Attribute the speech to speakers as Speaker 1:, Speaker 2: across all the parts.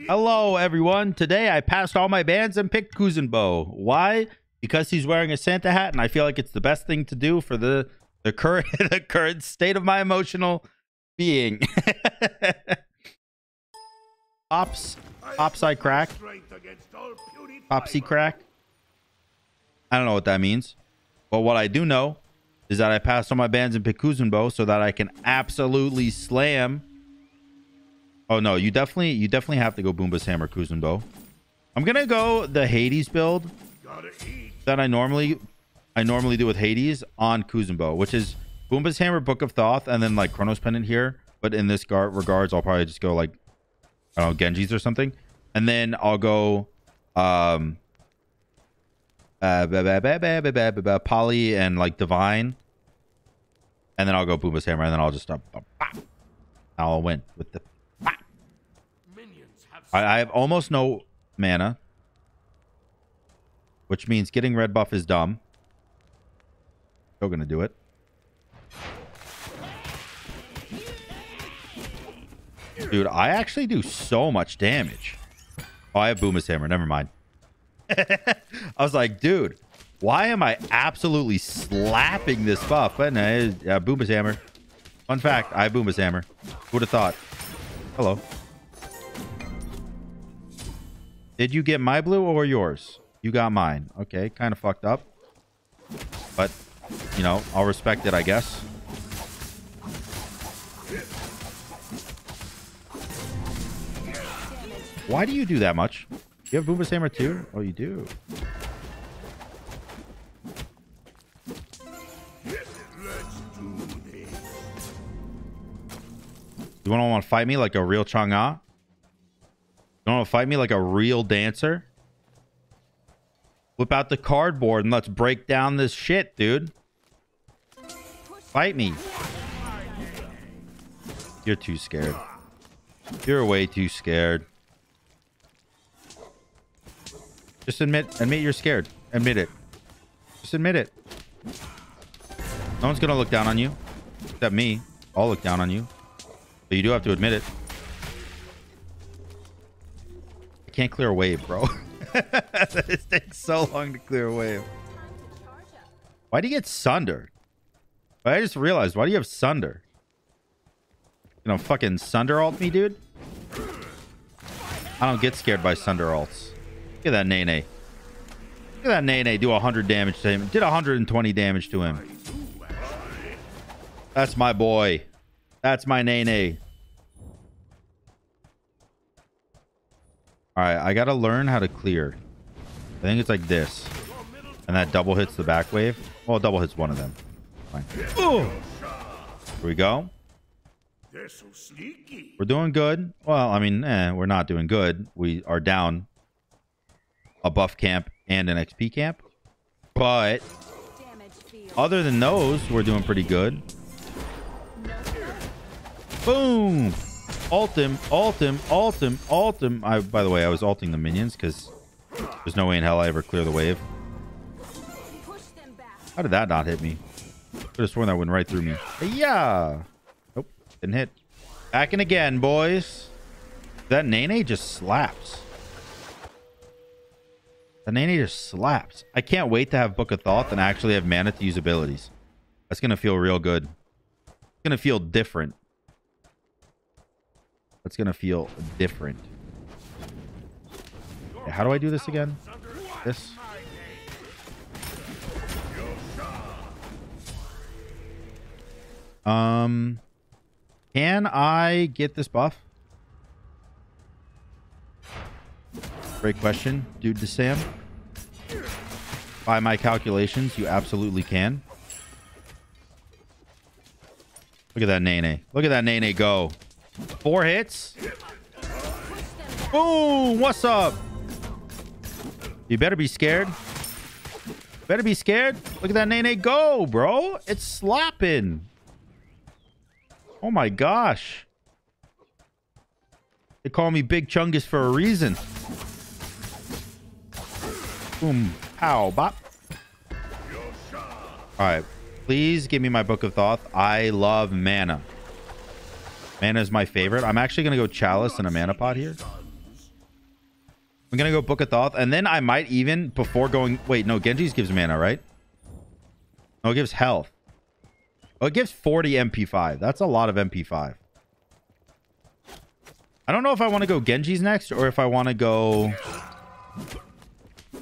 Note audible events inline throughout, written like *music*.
Speaker 1: Hello, everyone. Today I passed all my bans and picked Kuzenbo. Why? Because he's wearing a Santa hat, and I feel like it's the best thing to do for the the current *laughs* the current state of my emotional being. *laughs* Pops, pops, I crack. Popsy crack. I don't know what that means, but what I do know is that I passed all my bans and picked Kuzenbo so that I can absolutely slam. Oh no, you definitely you definitely have to go Bumba's Hammer Kuzenbo. I'm gonna go the Hades build that I normally I normally do with Hades on Kuzenbo, which is Bumba's Hammer, Book of Thoth, and then like Chronos Pendant here. But in this guard regards, I'll probably just go like I don't know, Genji's or something. And then I'll go um uh bah, bah, bah, Poly and like Divine. And then I'll go Bumba's Hammer, and then I'll just uh, I'll win with the I, I have almost no mana, which means getting red buff is dumb. Still gonna do it. Dude, I actually do so much damage. Oh, I have Bumba's Hammer. Never mind. *laughs* I was like, dude, why am I absolutely slapping this buff? But no, uh, Bumba's Hammer. Fun fact, I have Bumba's Hammer. Who would have thought? Hello. Did you get my blue or yours? You got mine. Okay, kind of fucked up. But, you know, I'll respect it, I guess. Why do you do that much? You have Bumba's Hammer too? Oh, you do. You to want to fight me like a real Chang'e? You want to fight me like a real dancer? Whip out the cardboard and let's break down this shit, dude. Fight me. You're too scared. You're way too scared. Just admit admit you're scared. Admit it. Just admit it. No one's gonna look down on you. Except me. I'll look down on you. But you do have to admit it. Can't clear a wave, bro. *laughs* it takes so long to clear a wave. Why do you get Sunder? I just realized, why do you have Sunder? You know, fucking Sunder alt me, dude? I don't get scared by Sunder alts. Look at that Nene. Look at that Nene do 100 damage to him. Did 120 damage to him. That's my boy. That's my Nene. Alright, I gotta learn how to clear. I think it's like this. And that double hits the back wave. Well, double hits one of them. Fine. Ooh. Here we go. We're doing good. Well, I mean, eh, we're not doing good. We are down a buff camp and an XP camp. But other than those, we're doing pretty good. Boom! Alt him, alt him, alt him, alt him. I, by the way, I was alting the minions because there's no way in hell I ever clear the wave. How did that not hit me? I Could have sworn that went right through me. Yeah. Nope. Didn't hit. Back in again, boys. That Nene just slaps. The Nene just slaps. I can't wait to have Book of Thoth and actually have mana to use abilities. That's going to feel real good. It's going to feel different. That's going to feel different. How do I do this again? This? Um, can I get this buff? Great question, dude to Sam. By my calculations, you absolutely can. Look at that Nene. Look at that Nene go. Four hits. Boom! What's up? You better be scared. Better be scared. Look at that Nene go, bro. It's slapping. Oh my gosh. They call me Big Chungus for a reason. Boom. Pow. Bop. Alright. Please give me my Book of Thoth. I love mana. Mana is my favorite. I'm actually going to go Chalice and a mana pot here. I'm gonna go Book of Thoth, and then I might even before going. Wait, no, Genji's gives mana, right? No, it gives health. Oh, it gives 40 MP5. That's a lot of MP5. I don't know if I want to go Genji's next or if I want to go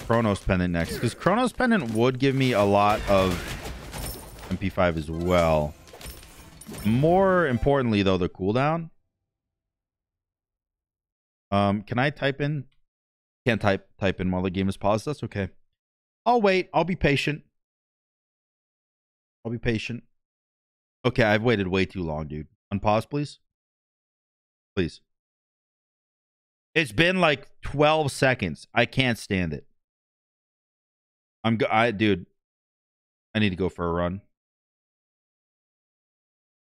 Speaker 1: Chronos Pendant next. Because Chronos Pendant would give me a lot of MP5 as well. More importantly, though, the cooldown. Um, can I type in? Can't type type in while the game is paused. That's okay. I'll wait. I'll be patient. I'll be patient. Okay, I've waited way too long, dude. Unpause, please. Please. It's been like 12 seconds. I can't stand it. I'm go- I dude. I need to go for a run.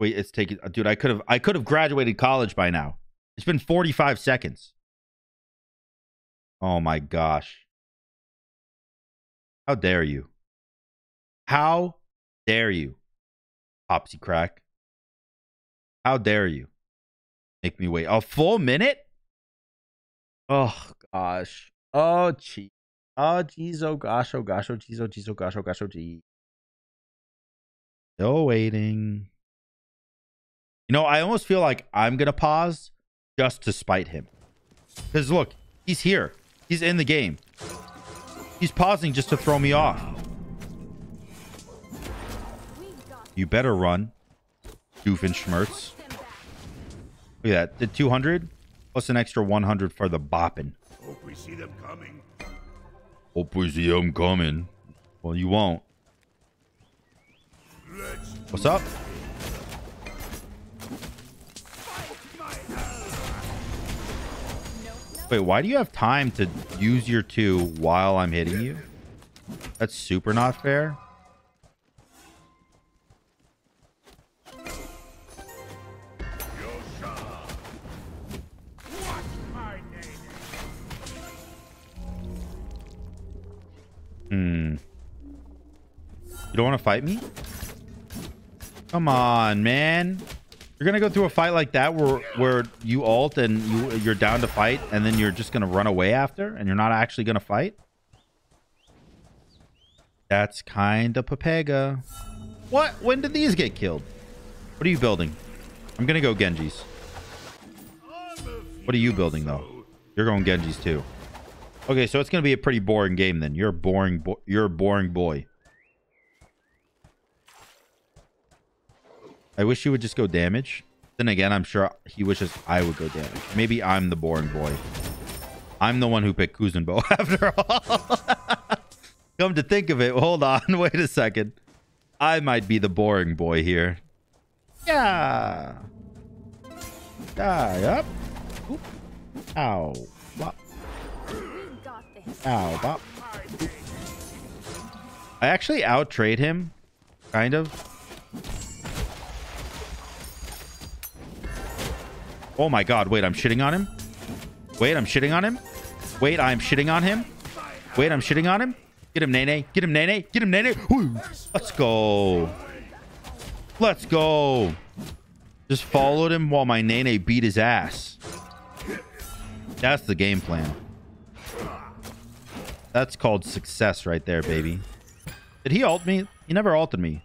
Speaker 1: Wait, it's taking uh, dude, I could have I could have graduated college by now. It's been 45 seconds. Oh my gosh. How dare you? How dare you? Popsy crack. How dare you? Make me wait a full minute? Oh gosh. Oh gee. Oh jeez. Oh gosh. Oh gosh. Oh jeez. Oh jeez. Oh gosh. Oh gosh. Oh gee. Still waiting. You know, I almost feel like I'm gonna pause just to spite him. Because look, he's here. He's in the game. He's pausing just to throw me off. You better run. Doofenshmirtz. Look at that. The 200 plus an extra 100 for the bopping.
Speaker 2: Hope we see them coming.
Speaker 1: Hope we see them coming. Well, you won't. What's up? Wait, why do you have time to use your two while I'm hitting you? That's super not fair. Hmm. You don't want to fight me? Come on, man. You're gonna go through a fight like that where where you alt and you you're down to fight and then you're just gonna run away after and you're not actually gonna fight? That's kind of Pepega. What? When did these get killed? What are you building? I'm gonna go Genji's. What are you building though? You're going Genji's too. Okay, so it's gonna be a pretty boring game then. You're boring. Bo- you're a boring boy. I wish he would just go damage. Then again, I'm sure he wishes I would go damage. Maybe I'm the boring boy. I'm the one who picked Kuzenbo *laughs* after all. Come to think of it, hold on, *laughs* wait a second. I might be the boring boy here. Yeah. Yep. Oop. Ow.
Speaker 3: This.
Speaker 1: Ow. Bop. I actually out trade him, kind of. Oh my god, wait, I'm shitting on him? Wait, I'm shitting on him? Wait, I'm shitting on him? Wait, I'm shitting on him? Get him, Nene. Get him, Nene. Get him, Nene. Let's go. Let's go. Just followed him while my Nene beat his ass. That's the game plan. That's called success right there, baby. Did he ult me? He never ulted me.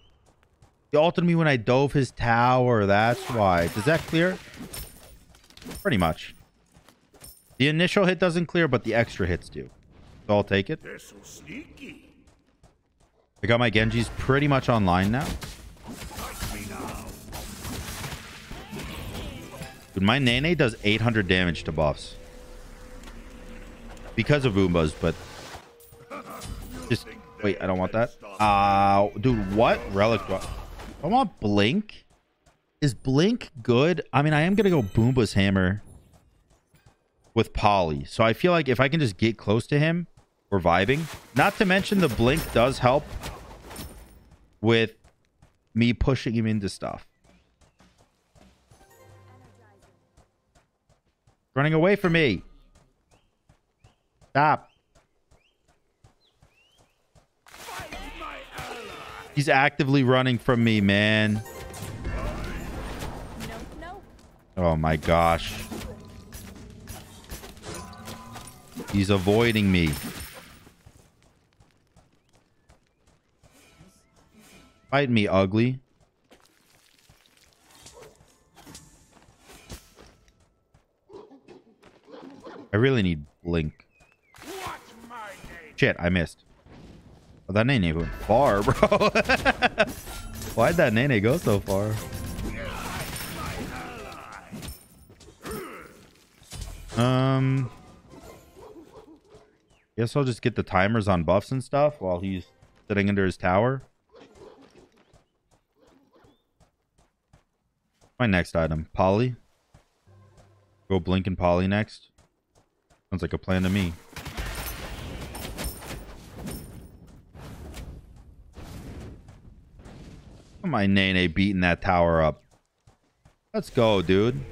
Speaker 1: He ulted me when I dove his tower. That's why. Does that clear? Pretty much. The initial hit doesn't clear, but the extra hits do. So I'll take it.
Speaker 2: They're so sneaky.
Speaker 1: I got my Genjis pretty much online now.
Speaker 2: Fight me now.
Speaker 1: Dude, my Nene does 800 damage to buffs. Because of Bumbas, but... *laughs* Just... Wait, I don't want that. Uh, dude, what? Relic... I want Blink. Is Blink good? I mean, I am going to go Bumba's Hammer with Polly. So I feel like if I can just get close to him, we're vibing. Not to mention the Blink does help with me pushing him into stuff. Running away from me. Stop. He's actively running from me, man. Oh my gosh. He's avoiding me. Fight me, ugly. I really need blink. Shit, I missed. Oh, that Nene went far, bro. Why'd that Nene go so far? *laughs* Um, guess I'll just get the timers on buffs and stuff while he's sitting under his tower. My next item, Polly. Go blink and Polly next. Sounds like a plan to me. My Nene beating that tower up. Let's go, dude.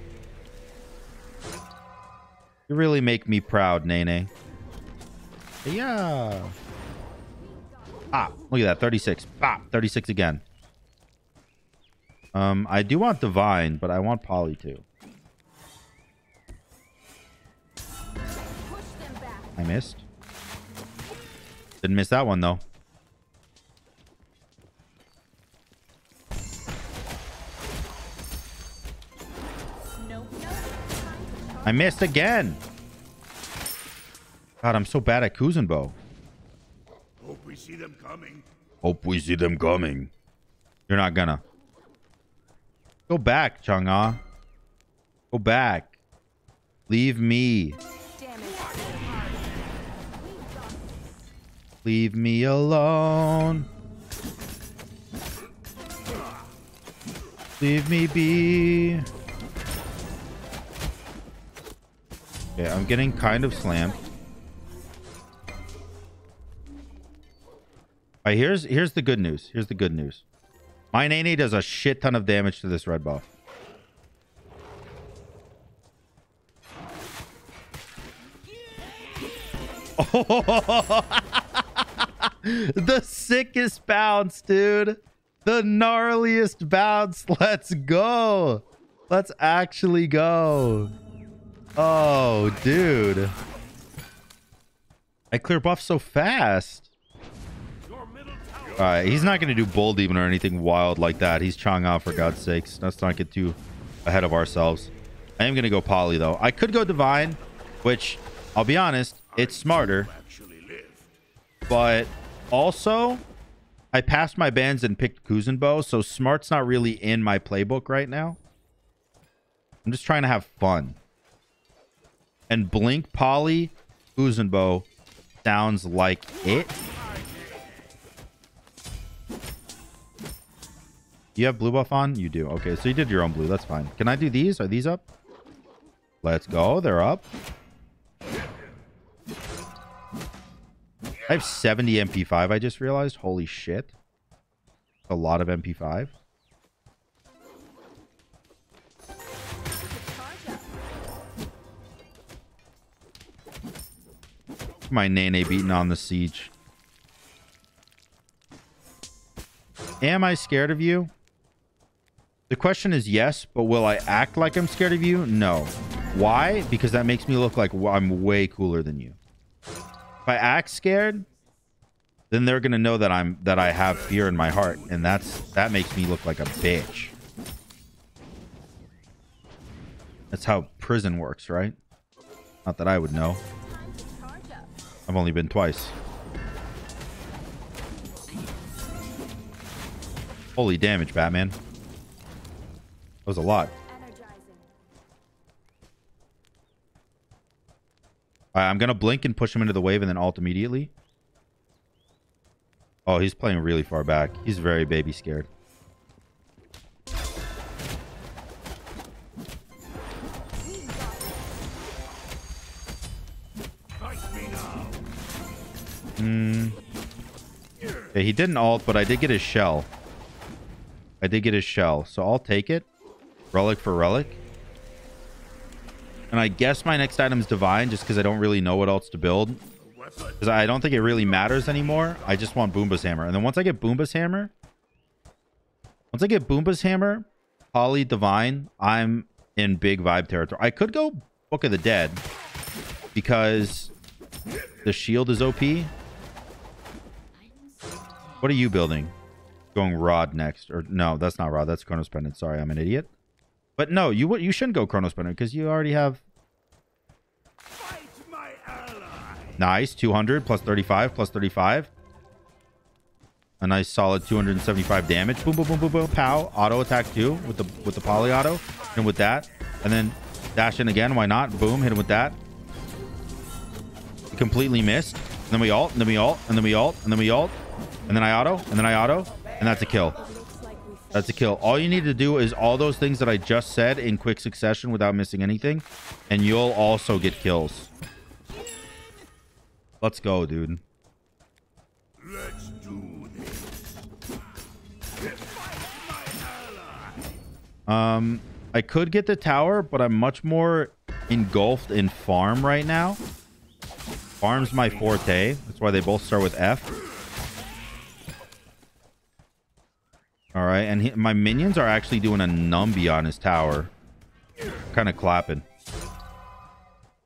Speaker 1: You really make me proud, Nene. Yeah. Ah, look at that. 36. Bop. 36 again. Um, I do want Divine, but I want Polly too.
Speaker 3: Push them back.
Speaker 1: I missed. Didn't miss that one, though. I missed again. God, I'm so bad at Kuzenbo.
Speaker 2: Hope we see them coming.
Speaker 1: Hope we see them coming. You're not gonna. Go back, Chang'e. Go back. Leave me.
Speaker 3: Damn it. We got this.
Speaker 1: Leave me alone. Leave me be. Okay, I'm getting kind of slammed. All right, here's here's the good news. Here's the good news. My Nene does a shit ton of damage to this red buff. *laughs* the sickest bounce, dude. The gnarliest bounce. *laughs* Let's go. Let's actually go. Oh, dude. I clear buff so fast.
Speaker 2: Your middle tower.
Speaker 1: All right, he's not going to do bold even or anything wild like that. He's Chang'e for God's sakes. Let's not get too ahead of ourselves. I am going to go Poly though. I could go Divine, which I'll be honest, it's smarter. But also, I passed my bans and picked Kuzenbo, so smart's not really in my playbook right now. I'm just trying to have fun. And Blink, Poly, Kuzenbo sounds like it. You have blue buff on? You do. Okay, so you did your own blue. That's fine. Can I do these? Are these up? Let's go. They're up. I have 70 MP5, I just realized. Holy shit. A lot of MP5. My Nene beating on the siege. Am I scared of you? The question is yes, but will I act like I'm scared of you? No. Why? Because that makes me look like I'm way cooler than you. If I act scared, then they're gonna know that I'm that I have fear in my heart, and that's that makes me look like a bitch. That's how prison works, right? Not that I would know. I've only been twice. Holy damage, Batman. That was a lot. I'm gonna blink and push him into the wave and then alt immediately. Oh, he's playing really far back. He's very baby scared. He didn't alt, but I did get his shell. I did get his shell, so I'll take it. Relic for relic. And I guess my next item is divine, just because I don't really know what else to build. Because I don't think it really matters anymore. I just want Bumba's hammer. And then once I get Bumba's hammer, once I get Bumba's hammer, Poly Divine, I'm in big vibe territory. I could go Book of the Dead because The shield is OP. What are you building? Going Rod next. Or no, that's not Rod. That's Chronos. Sorry, I'm an idiot. But no, you you shouldn't go Chronos because you already have nice 200 plus 35 plus 35. A nice solid 275 damage. Boom, boom, boom, boom, boom. Pow. Auto attack too with the with the poly auto. And with that. And then dash in again. Why not? Boom. Hit him with that. Completely missed. And then we ult. And then we ult. And then we ult. And then we ult. And then I auto. And then I auto. And that's a kill.
Speaker 3: Looks like we
Speaker 1: That's a kill. All you need to do is all those things that I just said in quick succession without missing anything. And you'll also get kills. Let's go, dude.
Speaker 2: Let's do this.
Speaker 1: Um, I could get the tower, but I'm much more engulfed in farm right now. Farm's my forte. That's why they both start with F. All right, and he, my minions are actually doing a numby on his tower. Kind of clapping.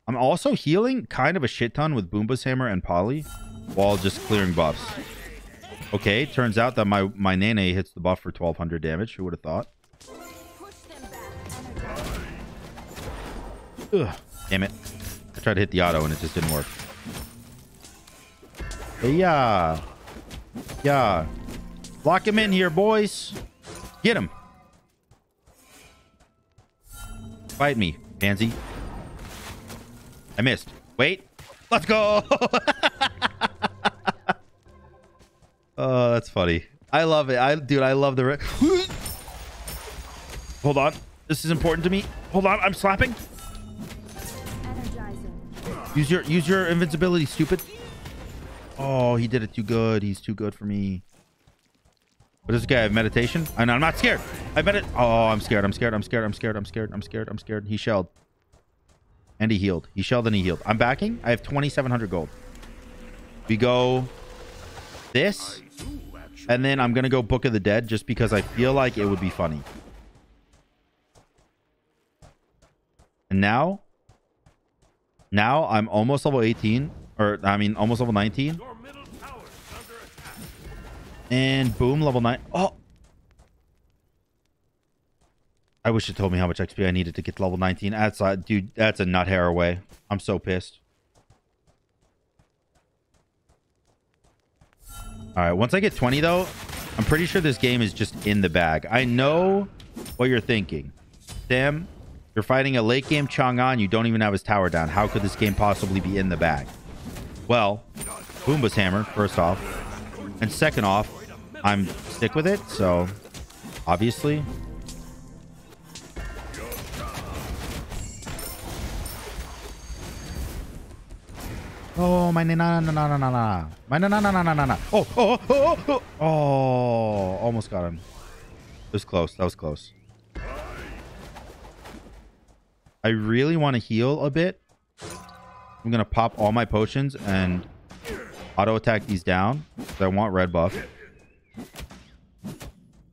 Speaker 1: I'm also healing kind of a shit ton with Bumba's Hammer and Poly while just clearing buffs. Okay, turns out that my, my Nene hits the buff for 1200 damage. Who would have thought? Ugh, damn it. I tried to hit the auto and it just didn't work. Yeah. Yeah. Lock him in here, boys. Get him. Fight me, pansy. I missed. Wait. Let's go. *laughs* oh, that's funny. I love it. I dude, I love the *laughs* Hold on. This is important to me. Hold on. I'm slapping. Use your use your invincibility, stupid. Oh, he did it too good. He's too good for me. What does this guy have? Meditation? I know. I'm not scared. I bet it. Oh, I'm scared. I'm scared. I'm scared. I'm scared. I'm scared. I'm scared. I'm scared. He shelled. And he healed. He shelled and he healed. I'm backing. I have 2,700 gold. We go this. And then I'm going to go Book of the Dead just because I feel like it would be funny. And now now I'm almost level 18, or I mean almost level 19, and boom, level 9. Oh! I wish it told me how much XP I needed to get to level 19. That's uh, dude, that's a nut hair away. I'm so pissed. All right, once I get 20 though, I'm pretty sure this game is just in the bag. I know what you're thinking. Sam, you're fighting a late game Chang'an. You don't even have his tower down. How could this game possibly be in the bag? Well, Bumba's hammer, first off. And second off, I'm stick with it, so obviously. Oh, my na na na na na na. My na na na na na na. Oh, oh, oh, oh, oh. Oh, almost got him. It was close. That was close. I really want to heal a bit. I'm to pop all my potions and auto attack these down. 'cause I want red buff.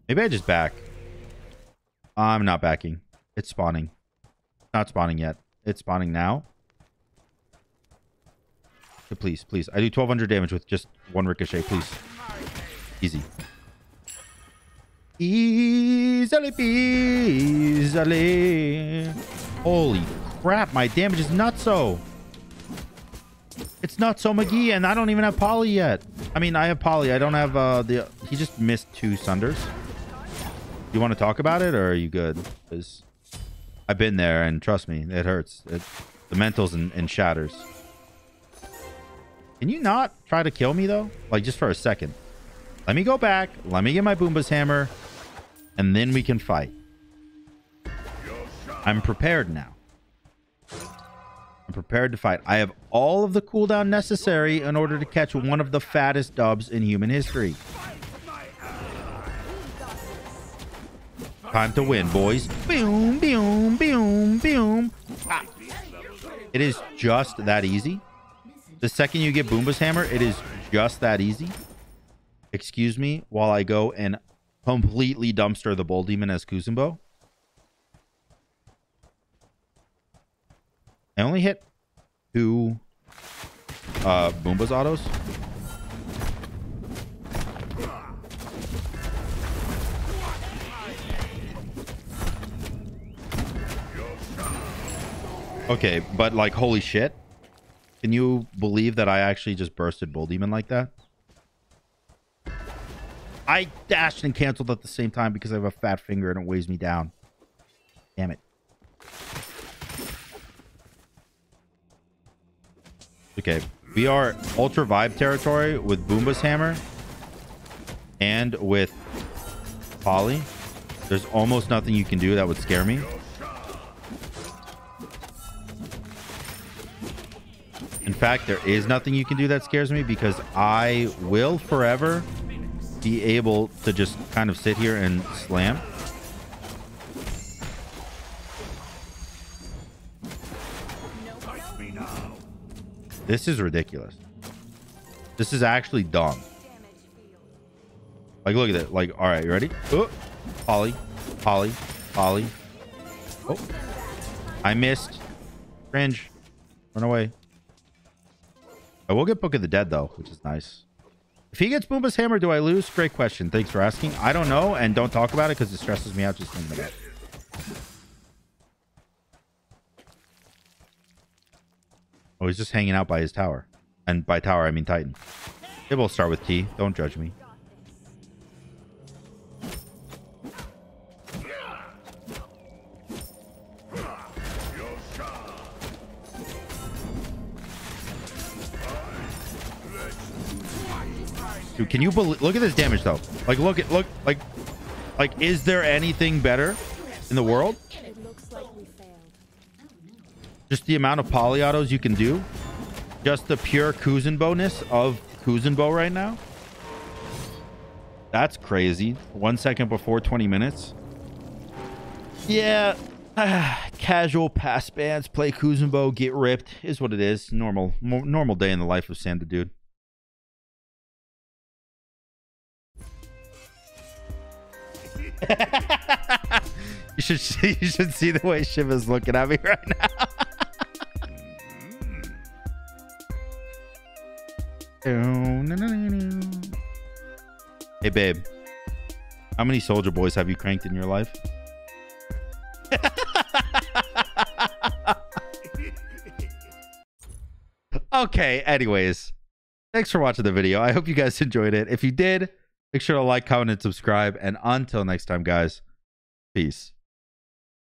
Speaker 1: Maybe I just back. I'm not backing. It's spawning. Not spawning yet. It's spawning now. So please, please. I do 1200 damage with just one ricochet, please. Easy. Easily, easily. Holy crap, my damage is not so. It's not so McGee, and I don't even have Polly yet. I mean, I have Polly. I don't have uh the. He just missed two Sunders. You want to talk about it, or are you good? Because I've been there, and trust me, it hurts. It, the mentals and, and shatters. Can you not try to kill me though? Like just for a second. Let me go back. Let me get my Bumba's hammer, and then we can fight. I'm prepared now. Prepared to fight. I have all of the cooldown necessary in order to catch one of the fattest dubs in human history. Time to win, boys. Boom, boom, boom, boom. Ah. It is just that easy. The second you get Bumba's hammer, it is just that easy. Excuse me while I go and completely dumpster the Bull Demon as Kuzenbo. I only hit two. uh, Bumba's autos. Okay, but like, holy shit. Can you believe that I actually just bursted Bull Demon like that? I dashed and canceled at the same time because I have a fat finger and it weighs me down. Damn it. Okay, we are Ultra Vibe territory with Bumba's Hammer and with Polly. There's almost nothing you can do that would scare me. In fact, there is nothing you can do that scares me because I will forever be able to just kind of sit here and slam. This is ridiculous. This is actually dumb. Like, look at it. Like, all right, you ready? Oh, Polly, Polly, Polly. Oh, I missed. Cringe. Run away. I will get Book of the Dead, though, which is nice. If he gets Bumba's Hammer, do I lose? Great question. Thanks for asking. I don't know, and don't talk about it because it stresses me out just thinking about it. Oh, he's just hanging out by his tower. And by tower, I mean Titan. It will start with T. Don't judge me. Dude, can you believe? Look at this damage, though. Like, look at look like, like, is there anything better in the world? Just the amount of poly autos you can do. Just the pure Kuzenbo-ness of Kuzenbo right now. That's crazy. One second before 20 minutes. Yeah. *sighs* Casual pass bans, play Kuzenbo, get ripped is what it is. Normal, normal day in the life of SamDaDude. *laughs* you should you should see the way Shiva's looking at me *laughs* right now. Hey babe, how many soldier boys have you cranked in your life? *laughs* okay, anyways. Thanks for watching the video. I hope you guys enjoyed it. If you did, make sure to like, comment, and subscribe. And until next time, guys, peace.